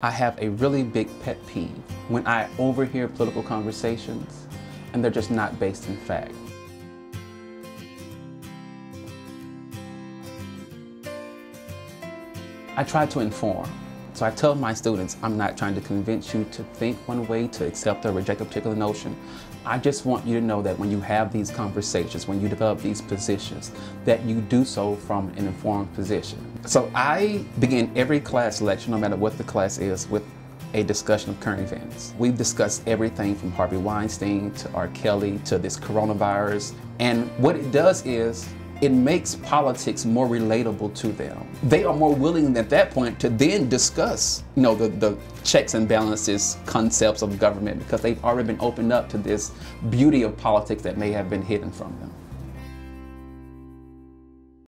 I have a really big pet peeve when I overhear political conversations and they're just not based in fact. I try to inform. So I tell my students, I'm not trying to convince you to think one way, to accept or reject a particular notion. I just want you to know that when you have these conversations, when you develop these positions, that you do so from an informed position. So I begin every class lecture, no matter what the class is, with a discussion of current events. We've discussed everything from Harvey Weinstein to R. Kelly to this coronavirus. And what it does is it makes politics more relatable to them. They are more willing at that point to then discuss, you know, the, the checks and balances concepts of government because they've already been opened up to this beauty of politics that may have been hidden from them.